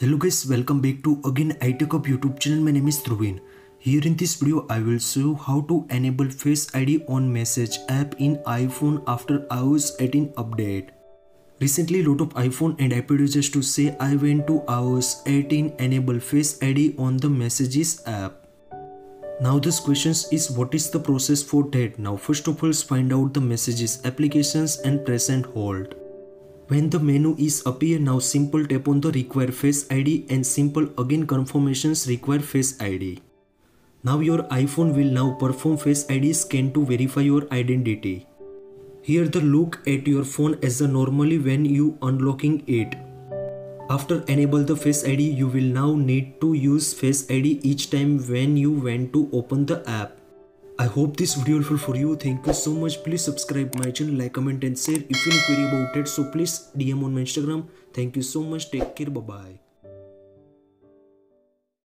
Hello guys, welcome back to again iTechHub YouTube channel. My name is Dhruvin. Here in this video, I will show you how to enable Face ID on Message app in iPhone after iOS 18 update. Recently, lot of iPhone and iPad users to say I went to iOS 18 enable Face ID on the Messages app. Now this questions is what is the process for that? Now first of all find out the messages applications and press and hold. When the menu is appear now simple tap on the require face ID and simple again confirmations require face ID. Now your iPhone will now perform face ID scan to verify your identity. Here the look at your phone as the normally when you unlocking it. After enable the face ID you will now need to use face ID each time when you want to open the app. I hope this video helpful for you. Thank you so much. Please subscribe my channel, like, comment and share. If you have any query about it, so please DM on my Instagram. Thank you so much. Take care. Bye bye.